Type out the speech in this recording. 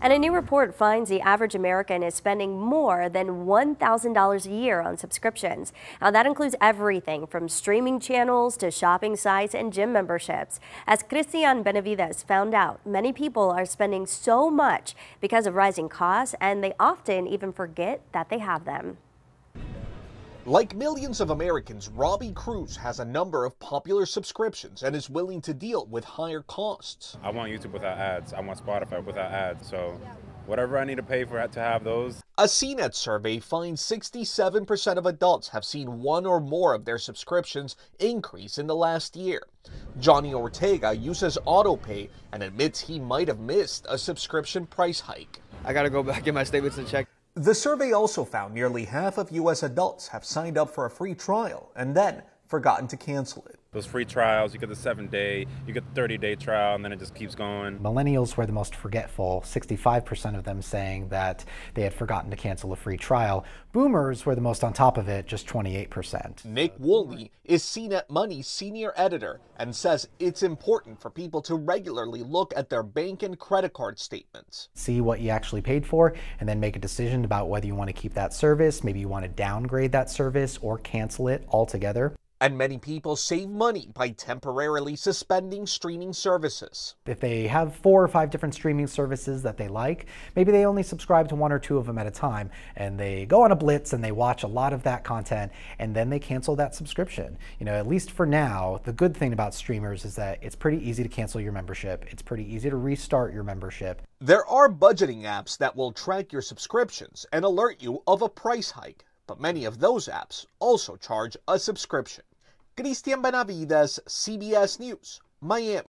And a new report finds the average American is spending more than $1,000 a year on subscriptions. Now, that includes everything from streaming channels to shopping sites and gym memberships. As Christian Benavides found out, many people are spending so much because of rising costs, and they often even forget that they have them. Like millions of Americans, Robbie Cruz has a number of popular subscriptions and is willing to deal with higher costs. I want YouTube without ads. I want Spotify without ads. So whatever I need to pay for to have those. A CNET survey finds 67% of adults have seen one or more of their subscriptions increase in the last year. Johnny Ortega uses AutoPay and admits he might have missed a subscription price hike. I gotta go back in my statements and check. The survey also found nearly half of U.S. adults have signed up for a free trial and then forgotten to cancel it. Those free trials, you get the seven day, you get the 30 day trial, and then it just keeps going. Millennials were the most forgetful, 65% of them saying that they had forgotten to cancel a free trial. Boomers were the most on top of it, just 28%. Nick Wolny is CNET Money's senior editor and says it's important for people to regularly look at their bank and credit card statements. See what you actually paid for, and then make a decision about whether you want to keep that service, maybe you want to downgrade that service or cancel it altogether. And many people save money by temporarily suspending streaming services. If they have four or five different streaming services that they like, maybe they only subscribe to one or two of them at a time and they go on a blitz and they watch a lot of that content and then they cancel that subscription. You know, at least for now, the good thing about streamers is that it's pretty easy to cancel your membership. It's pretty easy to restart your membership. There are budgeting apps that will track your subscriptions and alert you of a price hike but many of those apps also charge a subscription. Christian Benavides, CBS News, Miami.